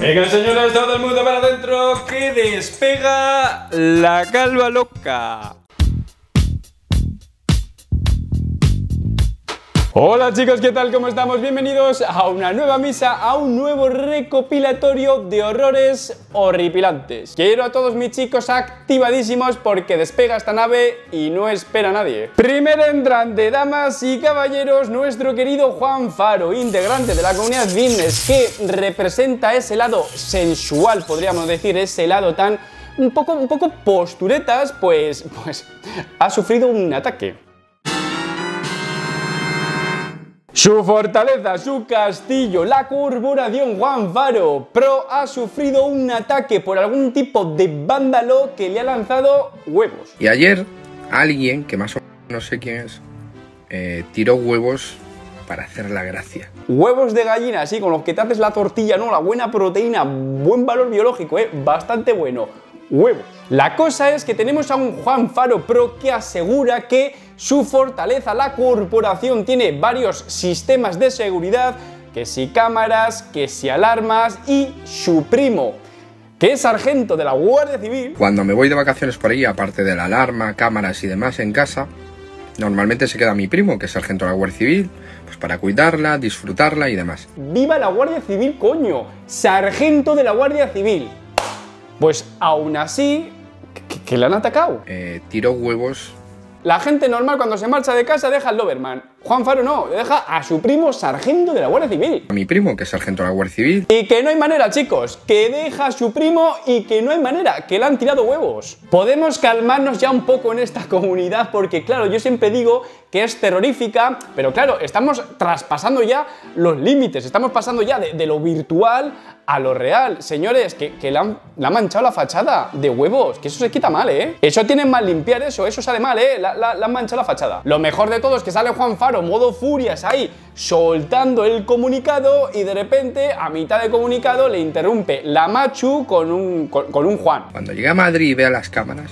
Venga, señores, todo el mundo para adentro, que despega la calva loca. Hola chicos, ¿qué tal? ¿Cómo estamos? Bienvenidos a una nueva misa, a un nuevo recopilatorio de horrores horripilantes. Quiero a todos mis chicos activadísimos porque despega esta nave y no espera a nadie. Primer entrante, damas y caballeros, nuestro querido Juan Faro, integrante de la comunidad fitness, que representa ese lado sensual, podríamos decir, ese lado tan un poco, un poco posturetas, pues, pues ha sufrido un ataque. Su fortaleza, su castillo, la corporación Juan Faro Pro ha sufrido un ataque por algún tipo de vándalo que le ha lanzado huevos. Y ayer alguien, que más o menos no sé quién es, eh, tiró huevos para hacer la gracia. Huevos de gallina, así, con los que te haces la tortilla, ¿no? La buena proteína, buen valor biológico, ¿eh? Bastante bueno. Huevos. La cosa es que tenemos a un Juan Faro Pro que asegura que su fortaleza. La corporación tiene varios sistemas de seguridad, que si cámaras, que si alarmas y su primo, que es sargento de la Guardia Civil. Cuando me voy de vacaciones por ahí, aparte de la alarma, cámaras y demás en casa, normalmente se queda mi primo, que es sargento de la Guardia Civil, pues para cuidarla, disfrutarla y demás. ¡Viva la Guardia Civil, coño! Sargento de la Guardia Civil. Pues aún así, ¿qué, le han atacado? Eh, tiró huevos la gente normal cuando se marcha de casa deja al Doberman. Juan Faro no, deja a su primo sargento de la Guardia Civil. A mi primo, que es sargento de la Guardia Civil. Y que no hay manera, chicos, que deja a su primo y que no hay manera, que le han tirado huevos. Podemos calmarnos ya un poco en esta comunidad porque, claro, yo siempre digo que es terrorífica, pero claro, estamos traspasando ya los límites, estamos pasando ya de, lo virtual a lo real. Señores, que, que le, han, manchado la fachada de huevos, que eso se quita mal, ¿eh? Eso tienen mal limpiar eso, eso sale mal, ¿eh? Le han manchado la fachada. Lo mejor de todo es que sale Juan Faro, modo furias ahí, soltando el comunicado y de repente, a mitad de comunicado, le interrumpe la Machu con un, con un Juan. Cuando llegue a Madrid y vea las cámaras,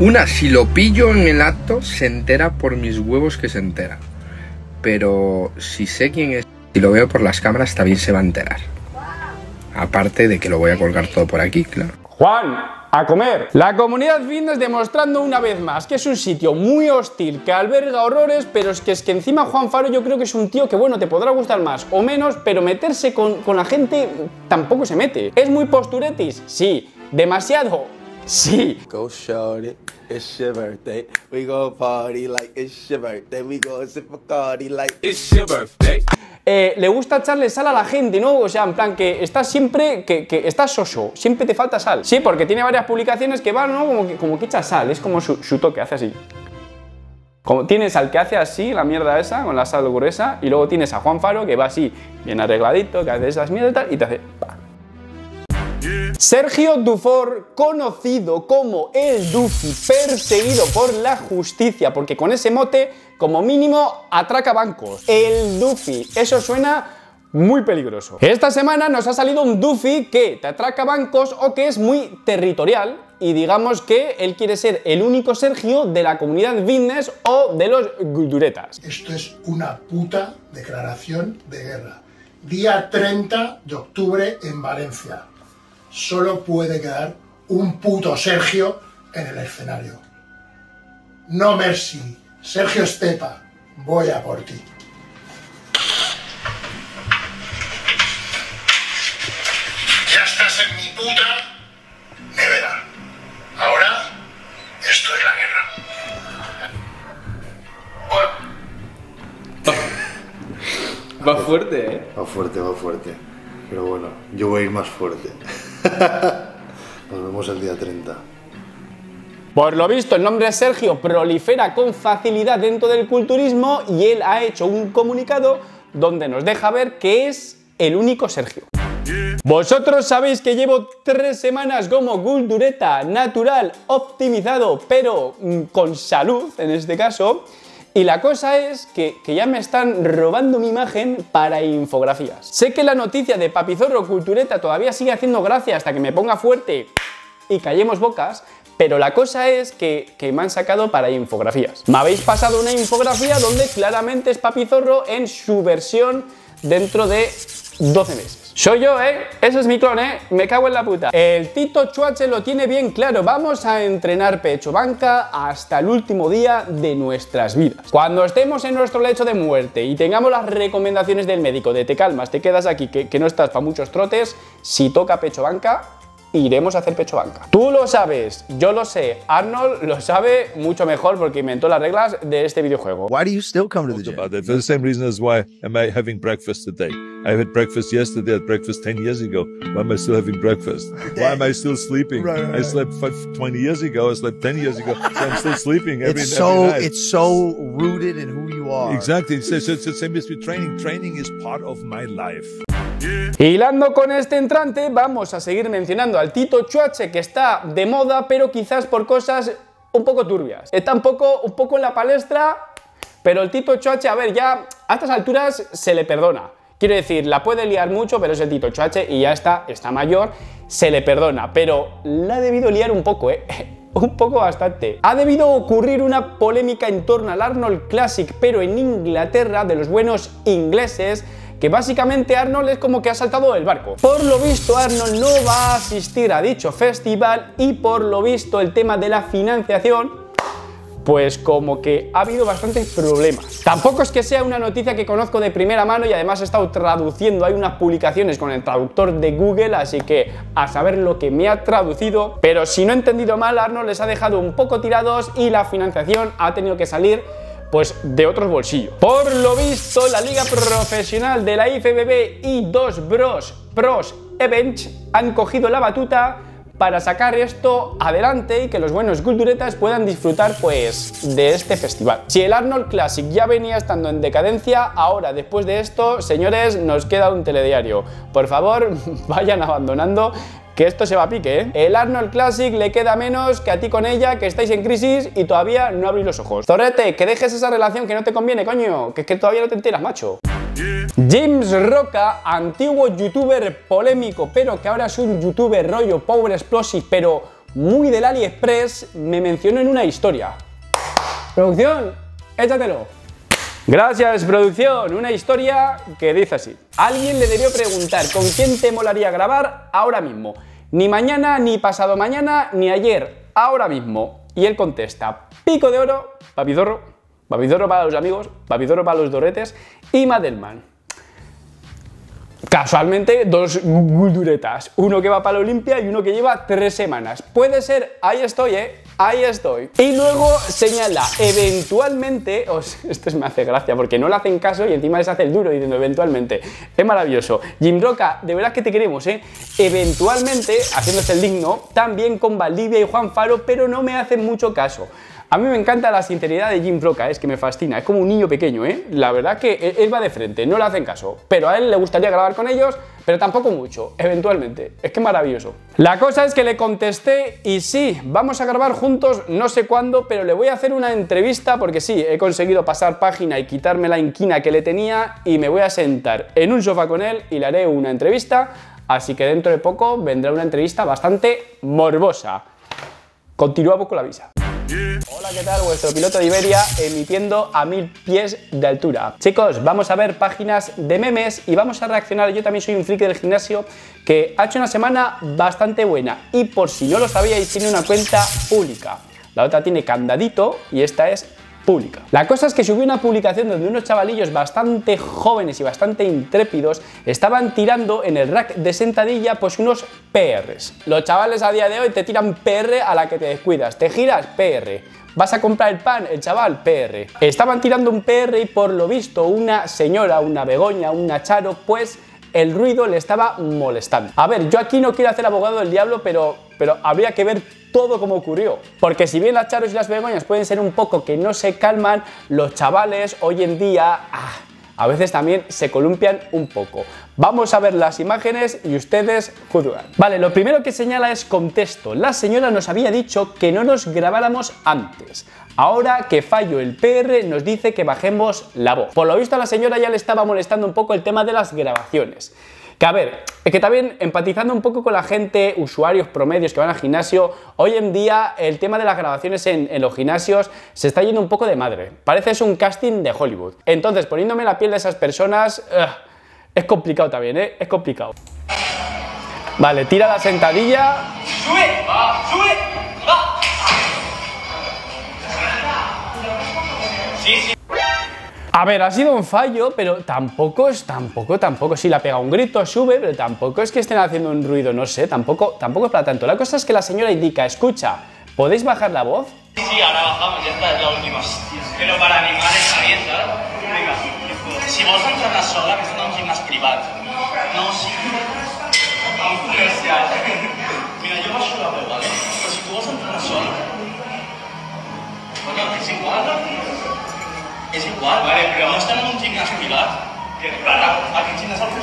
una, si lo pillo en el acto, se entera por mis huevos que se entera. Pero si sé quién es, si lo veo por las cámaras, también se va a enterar. Aparte de que lo voy a colgar todo por aquí, claro. Juan, a comer. La comunidad fitness demostrando una vez más que es un sitio muy hostil, que alberga horrores, pero es que es que encima Juan Faro yo creo que es un tío que bueno, te podrá gustar más o menos, pero meterse con, con la gente tampoco se mete. ¿Es muy posturetis? Sí. ¿Demasiado? Sí. Go shorty, it's your birthday. We go party like it's your birthday. We go sip party like it's your birthday. Eh, le gusta echarle sal a la gente, ¿no? O sea, en plan que estás siempre, que, que estás soso, siempre te falta sal. Sí, porque tiene varias publicaciones que van, ¿no? Como que, como que echa sal, es como su, su toque, hace así. Como tienes al que hace así, la mierda esa, con la sal gruesa, y luego tienes a Juan Faro que va así, bien arregladito, que hace esas mierdas y tal, y te hace... Sergio Dufour, conocido como el Dufi, perseguido por la justicia, porque con ese mote, como mínimo, atraca bancos. El Dufi, eso suena muy peligroso. Esta semana nos ha salido un Duffy que te atraca bancos o que es muy territorial y digamos que él quiere ser el único Sergio de la comunidad business o de los gulduretas. Esto es una puta declaración de guerra. Día 30 de octubre en Valencia solo puede quedar un puto Sergio en el escenario. No Mercy, Sergio Estepa, voy a por ti. Ya estás en mi puta nevera. Ahora, esto es la guerra. Va fuerte, ¿eh? Va fuerte, va fuerte. Pero bueno, yo voy a ir más fuerte. Nos vemos el día 30. Por lo visto, el nombre Sergio prolifera con facilidad dentro del culturismo y él ha hecho un comunicado donde nos deja ver que es el único Sergio. Vosotros sabéis que llevo tres semanas como cultureta natural, optimizado, pero mm, con salud en este caso, y la cosa es que, ya me están robando mi imagen para infografías. Sé que la noticia de Papizorro Cultureta todavía sigue haciendo gracia hasta que me ponga fuerte y callemos bocas, pero la cosa es que, que, me han sacado para infografías. Me habéis pasado una infografía donde claramente es Papizorro en su versión dentro de 12 meses. Soy yo, ¿eh? Ese es mi clon, ¿eh? Me cago en la puta. El Tito Chuache lo tiene bien claro. Vamos a entrenar pecho banca hasta el último día de nuestras vidas. Cuando estemos en nuestro lecho de muerte y tengamos las recomendaciones del médico de te calmas, te quedas aquí, que, que no estás para muchos trotes, si toca pecho banca, iremos a hacer pecho banca. Tú lo sabes, yo lo sé, Arnold lo sabe mucho mejor porque inventó las reglas de este videojuego. Why do you still come to the gym? about that for the same reason as why am I having breakfast today? I had breakfast yesterday, I had breakfast 10 years ago. Why am I still having breakfast? Why am I still sleeping? Right, right, I slept five, 20 years ago, I slept 10 years ago, so I'm still sleeping every, It's every so night. it's so rooted in who you are. Exactly. It's, it's, it's the same as with training. Training is part of my life. Hilando con este entrante, vamos a seguir mencionando al Tito Chuache que está de moda, pero quizás por cosas un poco turbias. Está un poco, un poco en la palestra, pero el Tito Chuache, a ver, ya a estas alturas se le perdona. Quiero decir, la puede liar mucho, pero es el Tito Chuache y ya está, está mayor, se le perdona, pero la ha debido liar un poco, ¿eh? Un poco bastante. Ha debido ocurrir una polémica en torno al Arnold Classic, pero en Inglaterra, de los buenos ingleses, que básicamente Arnold es como que ha saltado del barco. Por lo visto Arnold no va a asistir a dicho festival y por lo visto el tema de la financiación pues como que ha habido bastantes problemas. Tampoco es que sea una noticia que conozco de primera mano y además he estado traduciendo, hay unas publicaciones con el traductor de Google, así que a saber lo que me ha traducido, pero si no he entendido mal, Arnold les ha dejado un poco tirados y la financiación ha tenido que salir pues de otros bolsillos. Por lo visto, la liga profesional de la IFBB y dos Bros Pros Events han cogido la batuta para sacar esto adelante y que los buenos culturetas puedan disfrutar pues de este festival. Si el Arnold Classic ya venía estando en decadencia, ahora después de esto, señores, nos queda un telediario. Por favor, vayan abandonando que esto se va a pique, ¿eh? El Arnold Classic le queda menos que a ti con ella, que estáis en crisis y todavía no abrís los ojos. Zorrete, que dejes esa relación que no te conviene, coño, que es que todavía no te enteras, macho. James Roca, antiguo youtuber polémico, pero que ahora es un youtuber rollo Power Explosive, pero muy del AliExpress, me mencionó en una historia. Producción, échatelo. Gracias, producción. Una historia que dice así. Alguien le debió preguntar con quién te molaría grabar ahora mismo. Ni mañana, ni pasado mañana, ni ayer, ahora mismo. Y él contesta, pico de oro, papidorro, papidorro para los amigos, papidorro para los doretes y Madelman. Casualmente, dos gulduretas. Uno que va para la Olimpia y uno que lleva tres semanas. Puede ser, ahí estoy, ¿eh? Ahí estoy. Y luego señala, eventualmente, os, esto me hace gracia porque no le hacen caso y encima les hace el duro diciendo eventualmente. Es maravilloso. Jim Roca, de verdad que te queremos, ¿eh? Eventualmente, haciéndose el digno, también con Valdivia y Juan Faro, pero no me hacen mucho caso. A mí me encanta la sinceridad de Jim Roca, es que me fascina, es como un niño pequeño, ¿eh? La verdad que él, él va de frente, no le hacen caso, pero a él le gustaría grabar con ellos, pero tampoco mucho, eventualmente. Es que maravilloso. La cosa es que le contesté y sí, vamos a grabar juntos, no sé cuándo, pero le voy a hacer una entrevista porque sí, he conseguido pasar página y quitarme la inquina que le tenía y me voy a sentar en un sofá con él y le haré una entrevista, así que dentro de poco vendrá una entrevista bastante morbosa. Continuamos con la visa. Hola, ¿qué tal? Vuestro piloto de Iberia emitiendo a mil pies de altura. Chicos, vamos a ver páginas de memes y vamos a reaccionar. Yo también soy un friki del gimnasio que ha hecho una semana bastante buena y por si no lo sabíais, tiene una cuenta pública. La otra tiene candadito y esta es pública. La cosa es que subí una publicación donde unos chavalillos bastante jóvenes y bastante intrépidos estaban tirando en el rack de sentadilla pues unos PRs. Los chavales a día de hoy te tiran PR a la que te descuidas, te giras PR. Vas a comprar el pan, el chaval, PR. Estaban tirando un PR y por lo visto una señora, una Begoña, una Charo, pues el ruido le estaba molestando. A ver, yo aquí no quiero hacer abogado del diablo, pero, pero habría que ver todo como ocurrió. Porque si bien las charos y las begoñas pueden ser un poco que no se calman, los chavales hoy en día ah, a veces también se columpian un poco. Vamos a ver las imágenes y ustedes juzgan. Vale, lo primero que señala es contexto. La señora nos había dicho que no nos grabáramos antes. Ahora que fallo el PR nos dice que bajemos la voz. Por lo visto a la señora ya le estaba molestando un poco el tema de las grabaciones. Que a ver, es que también empatizando un poco con la gente, usuarios promedios que van al gimnasio, hoy en día el tema de las grabaciones en, los gimnasios se está yendo un poco de madre. Parece es un casting de Hollywood. Entonces, poniéndome la piel de esas personas, Es complicado también, ¿eh? Es complicado. Vale, tira la sentadilla. A ver, ha sido un fallo, pero tampoco es, tampoco, tampoco. Sí, le ha pegado un grito, sube, pero tampoco es que estén haciendo un ruido, no sé, tampoco, tampoco es para tanto. La cosa es que la señora indica, escucha, ¿podéis bajar la voz? Sí, ahora bajamos, ya está, es la última. Pero para animar está bien, ¿sabes? Vinga. Si vols entrenar sola, que és un gimnàs privat. No, sí. Comercial. Mira, jo baixo la veu, ¿vale? Però si tu vols entrenar sola... Bueno, és igual. És igual, vale, però no estem en un gimnàs al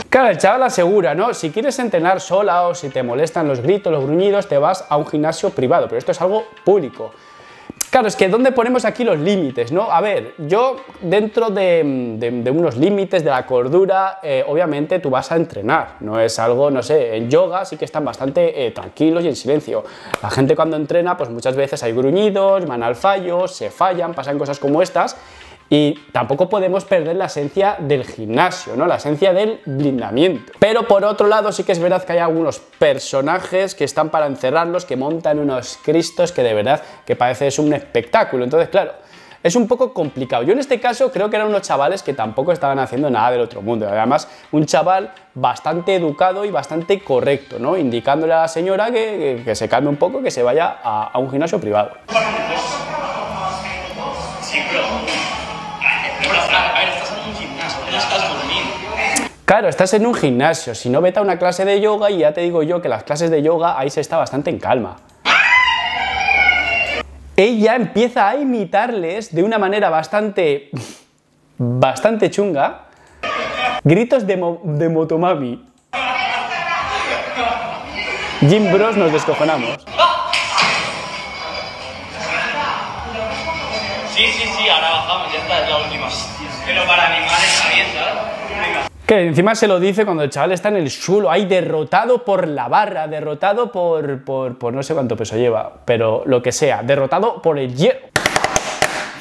Claro, el chaval asegura, ¿no? Si quieres entrenar sola o si te molestan los gritos, los gruñidos, te vas a un gimnasio privado, pero esto es algo público. Claro, es que ¿dónde ponemos aquí los límites, no? A ver, yo dentro de, de- de unos límites de la cordura, eh, obviamente tú vas a entrenar, no es algo, no sé, en yoga sí que están bastante eh, tranquilos y en silencio. La gente cuando entrena, pues muchas veces hay gruñidos, van al fallo, se fallan, pasan cosas como estas. Y tampoco podemos perder la esencia del gimnasio, ¿no? La esencia del blindamiento. Pero por otro lado, sí que es verdad que hay algunos personajes que están para encerrarlos, que montan unos cristos que de verdad que parece es un espectáculo. Entonces, claro, es un poco complicado. Yo en este caso creo que eran unos chavales que tampoco estaban haciendo nada del otro mundo. Además, un chaval bastante educado y bastante correcto, ¿no? Indicándole a la señora que, que- se calme un poco, que se vaya a, a un gimnasio privado. Claro, estás en un gimnasio, si no vete a una clase de yoga y ya te digo yo que las clases de yoga ahí se está bastante en calma. Ella empieza a imitarles de una manera bastante bastante chunga gritos de, mo- de motomami. Jim Bros nos descojonamos. Sí, sí, sí, ahora bajamos, ya está, es la última. Pero para animar está ¿sabes? Que encima se lo dice cuando el chaval está en el suelo, ahí derrotado por la barra, derrotado por, por, por no sé cuánto peso lleva, pero lo que sea, derrotado por el hierro.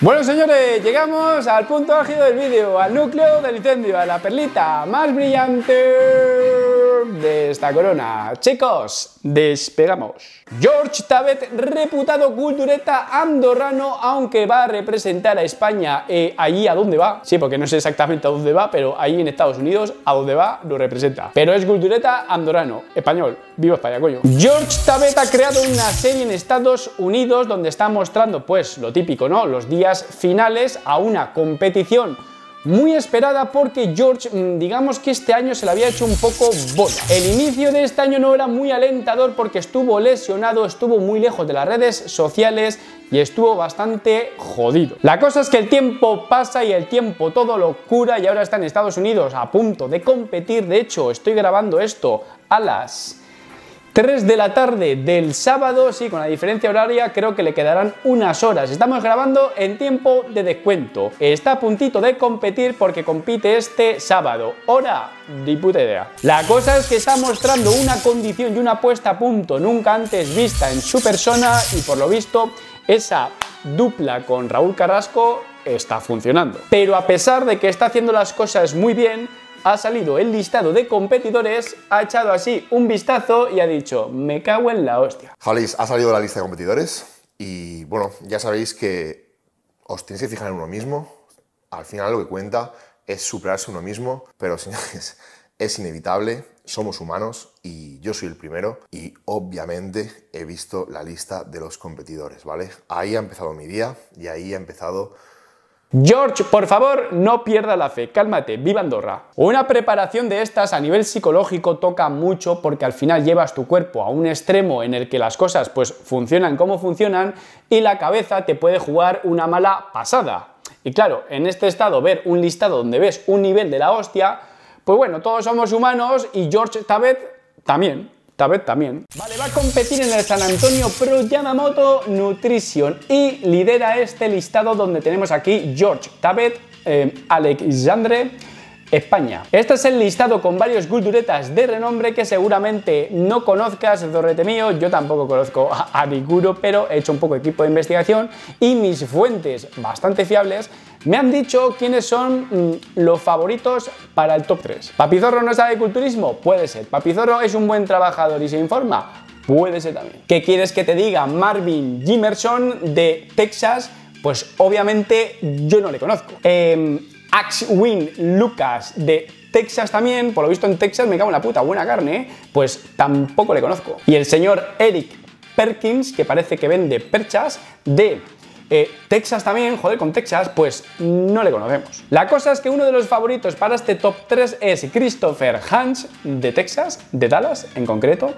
Bueno señores, llegamos al punto álgido del vídeo, al núcleo del incendio, a la perlita más brillante de esta corona. Chicos, despegamos. George Tabet, reputado cultureta andorrano, aunque va a representar a España eh, allí a dónde va. Sí, porque no sé exactamente a dónde va, pero ahí en Estados Unidos a dónde va lo representa. Pero es cultureta andorrano, español. Viva España, coño. George Tabet ha creado una serie en Estados Unidos donde está mostrando, pues, lo típico, ¿no? Los días finales a una competición muy esperada porque George, mm, digamos que este año se le había hecho un poco bola. El inicio de este año no era muy alentador porque estuvo lesionado, estuvo muy lejos de las redes sociales y estuvo bastante jodido. La cosa es que el tiempo pasa y el tiempo todo lo cura y ahora está en Estados Unidos a punto de competir. De hecho, estoy grabando esto a las 3 de la tarde del sábado, sí, con la diferencia horaria creo que le quedarán unas horas. Estamos grabando en tiempo de descuento. Está a puntito de competir porque compite este sábado. Hora, ni puta idea. La cosa es que está mostrando una condición y una puesta a punto nunca antes vista en su persona y por lo visto esa dupla con Raúl Carrasco está funcionando. Pero a pesar de que está haciendo las cosas muy bien, ha salido el listado de competidores, ha echado así un vistazo y ha dicho, me cago en la hostia. Jalis, ha salido la lista de competidores y bueno, ya sabéis que os tenéis que fijar en uno mismo. Al final lo que cuenta es superarse uno mismo, pero señores, es inevitable, somos humanos y yo soy el primero y obviamente he visto la lista de los competidores, ¿vale? Ahí ha empezado mi día y ahí ha empezado George, por favor, no pierda la fe, cálmate, viva Andorra. Una preparación de estas a nivel psicológico toca mucho porque al final llevas tu cuerpo a un extremo en el que las cosas pues funcionan como funcionan y la cabeza te puede jugar una mala pasada. Y claro, en este estado ver un listado donde ves un nivel de la hostia, pues bueno, todos somos humanos y George Tabet también. Tabet también. Vale, va a competir en el San Antonio Pro Yamamoto Nutrition y lidera este listado donde tenemos aquí George Tabet, eh, Alexandre, España. Este es el listado con varios culturetas de renombre que seguramente no conozcas, zorrete mío, yo tampoco conozco a, pero he hecho un poco de equipo de investigación y mis fuentes bastante fiables me han dicho quiénes son mm, los favoritos para el top 3. ¿Papizorro no sabe culturismo? Puede ser. ¿Papizorro es un buen trabajador y se informa? Puede ser también. ¿Qué quieres que te diga Marvin Jimerson de Texas? Pues obviamente yo no le conozco. Eh, Axwin Lucas de Texas también, por lo visto en Texas me cago en la puta, buena carne, ¿eh? pues tampoco le conozco. Y el señor Eric Perkins, que parece que vende perchas de eh, Texas también, joder, con Texas, pues no le conocemos. La cosa es que uno de los favoritos para este top 3 es Christopher Hans de Texas, de Dallas en concreto,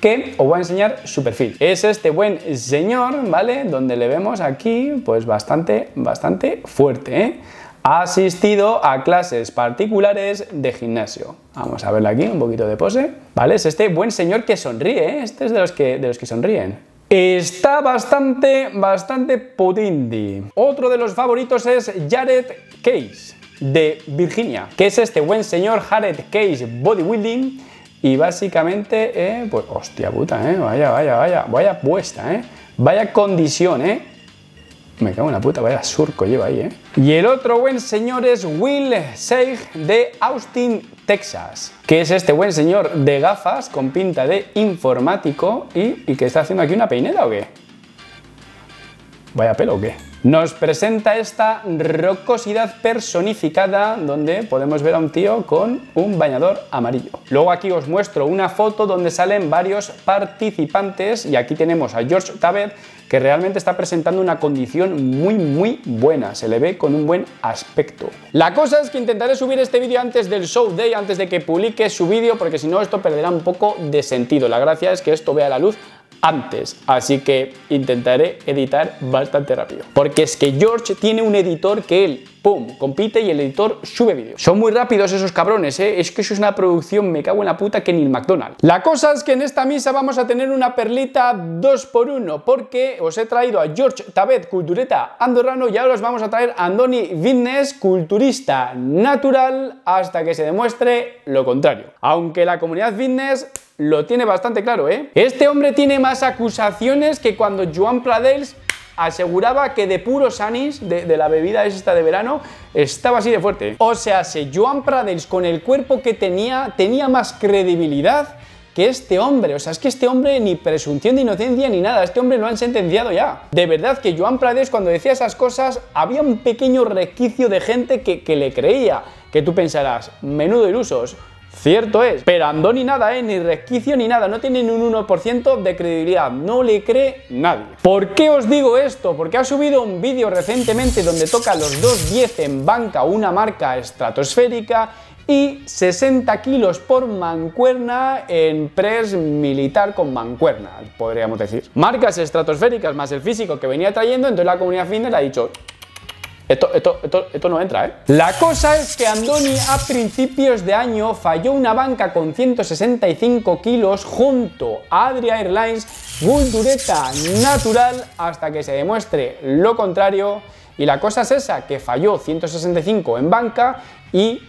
que os voy a enseñar su perfil. Es este buen señor, ¿vale? Donde le vemos aquí, pues bastante, bastante fuerte, ¿eh? Ha asistido a clases particulares de gimnasio. Vamos a verle aquí, un poquito de pose. ¿Vale? Es este buen señor que sonríe, ¿eh? Este es de los que, de los que sonríen. Está bastante, bastante putindi. Otro de los favoritos es Jared Case, de Virginia, que es este buen señor Jared Case Bodybuilding. Y básicamente, eh, pues, hostia puta, eh, vaya, vaya, vaya, vaya puesta, eh. Vaya condición, eh. Me cago en la puta, vaya surco lleva ahí, ¿eh? Y el otro buen señor es Will Seig de Austin, Texas, que es este buen señor de gafas con pinta de informático y, y que está haciendo aquí una peineta o qué? ¿Vaya pelo o qué? Nos presenta esta rocosidad personificada donde podemos ver a un tío con un bañador amarillo. Luego aquí os muestro una foto donde salen varios participantes y aquí tenemos a George Tabet que realmente está presentando una condición muy muy buena, se le ve con un buen aspecto. La cosa es que intentaré subir este vídeo antes del show day, antes de que publique su vídeo, porque si no esto perderá un poco de sentido. La gracia es que esto vea la luz antes, así que intentaré editar bastante rápido. Porque es que George tiene un editor que él, pum, compite y el editor sube vídeos. Son muy rápidos esos cabrones, ¿eh? es que eso es una producción, me cago en la puta, que ni el McDonald's. La cosa es que en esta misa vamos a tener una perlita 2x1, porque os he traído a George Tabet, cultureta andorrano, y ahora os vamos a traer a Andoni Fitness, culturista natural, hasta que se demuestre lo contrario. Aunque la comunidad fitness lo tiene bastante claro, ¿eh? Este hombre tiene más acusaciones que cuando Joan Pradels aseguraba que de puros anís, de, la bebida esta de verano, estaba así de fuerte. O sea, si Joan Pradels con el cuerpo que tenía, tenía más credibilidad que este hombre. O sea, es que este hombre ni presunción de inocencia ni nada. Este hombre lo han sentenciado ya. De verdad que Joan Pradels cuando decía esas cosas había un pequeño resquicio de gente que, que le creía. Que tú pensarás, menudo ilusos. Cierto es, pero Andoni nada, ¿eh? ni resquicio ni nada, no tienen un 1% de credibilidad, no le cree nadie. ¿Por qué os digo esto? Porque ha subido un vídeo recientemente donde toca los 2.10 en banca, una marca estratosférica, y 60 kilos por mancuerna en press militar con mancuerna, podríamos decir. Marcas estratosféricas más el físico que venía trayendo, entonces la comunidad fitness ha dicho, esto, no entra, ¿eh? La cosa es que Andoni a principios de año falló una banca con 165 kilos junto a Adria Airlines, Gundureta natural, hasta que se demuestre lo contrario. Y la cosa es esa, que falló 165 en banca y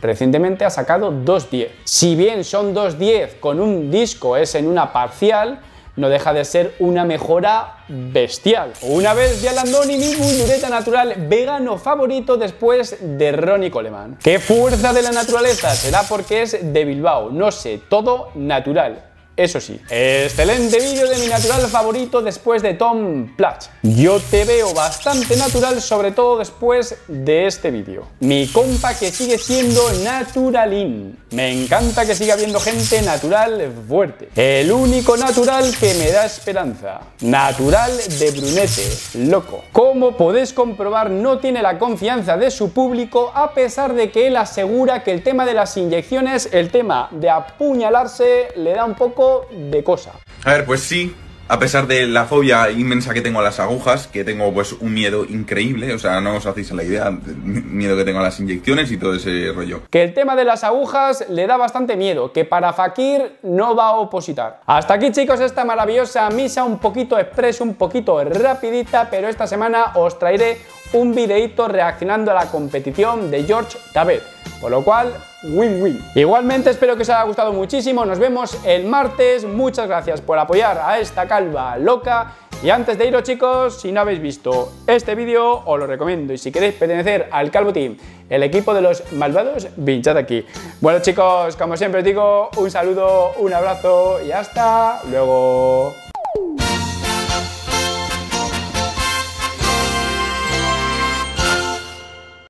recientemente ha sacado 210. Si bien son 210 con un disco es en una parcial, no deja de ser una mejora bestial. Una vez ya Landoni, mi dureta natural vegano favorito después de Ronnie Coleman. ¿Qué fuerza de la naturaleza? Será porque es de Bilbao, no sé, todo natural. Eso sí, excelente vídeo de mi natural favorito después de Tom Platch. Yo te veo bastante natural, sobre todo después de este vídeo. Mi compa que sigue siendo naturalín. Me encanta que siga habiendo gente natural fuerte. El único natural que me da esperanza. Natural de Brunete, loco. Como podéis comprobar, no tiene la confianza de su público a pesar de que él asegura que el tema de las inyecciones, el tema de apuñalarse, le da un poco de cosa. A ver, pues sí, a pesar de la fobia inmensa que tengo a las agujas, que tengo pues un miedo increíble, o sea, no os hacéis la idea, miedo que tengo a las inyecciones y todo ese rollo. Que el tema de las agujas le da bastante miedo, que para Fakir no va a opositar. Hasta aquí chicos esta maravillosa misa, un poquito express, un poquito rapidita, pero esta semana os traeré un videito reaccionando a la competición de George Tabet. Por lo cual, win-win. Igualmente espero que os haya gustado muchísimo. Nos vemos el martes. Muchas gracias por apoyar a esta calva loca. Y antes de iros chicos, si no habéis visto este vídeo, os lo recomiendo. Y si queréis pertenecer al Calvo Team, el equipo de los malvados, pinchad aquí. Bueno chicos, como siempre os digo, un saludo, un abrazo y hasta luego.